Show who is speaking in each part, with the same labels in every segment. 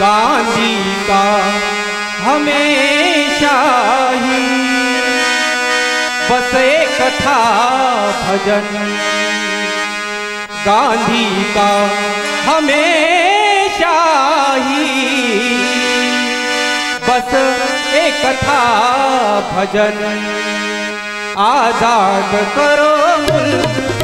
Speaker 1: गांधी का हमेशा ही। बसे कथा भजन। गांधी का हमेशा ही। बस एक कथा भजन। आज़ाद करो मुल्क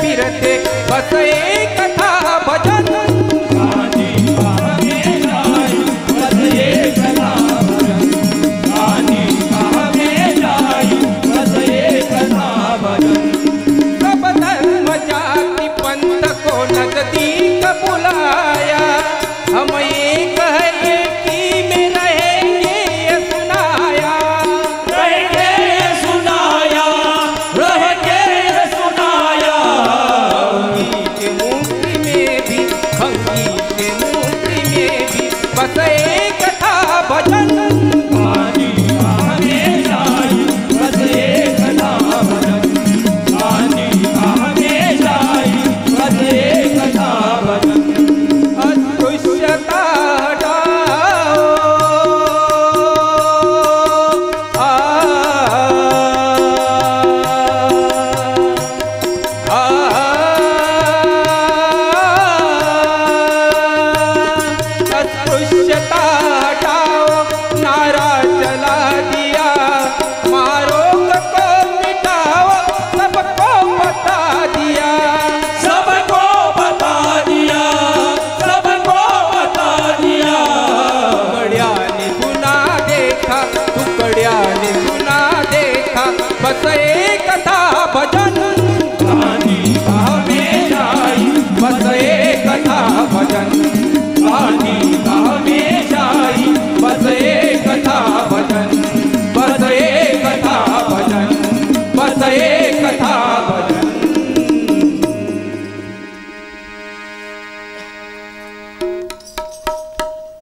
Speaker 1: फिरते बस एक कथा बजा Puxa,